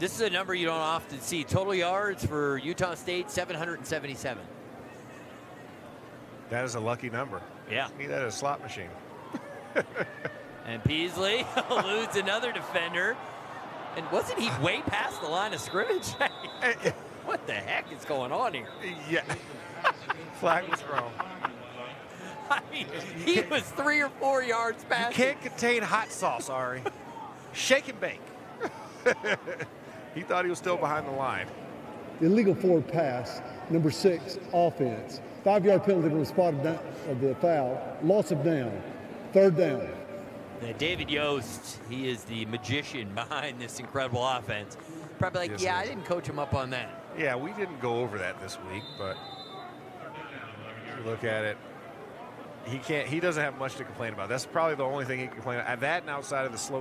This is a number you don't often see. Total yards for Utah State, 777. That is a lucky number. Yeah. Need that a slot machine. And Peasley eludes another defender. And wasn't he way past the line of scrimmage? what the heck is going on here? Yeah. Flag was thrown. I mean, he was three or four yards You past. can't contain hot sauce, Ari. Shake and bake. He thought he was still behind the line. Illegal forward pass, number six, offense. Five yard penalty from the spot of, down, of the foul. Loss of down. Third down. Now, David Yost, he is the magician behind this incredible offense. Probably like, Yes, yeah, I didn't coach him up on that. Yeah, we didn't go over that this week, but look at it. He can't. He doesn't have much to complain about. That's probably the only thing he can complain about. That and outside of the slow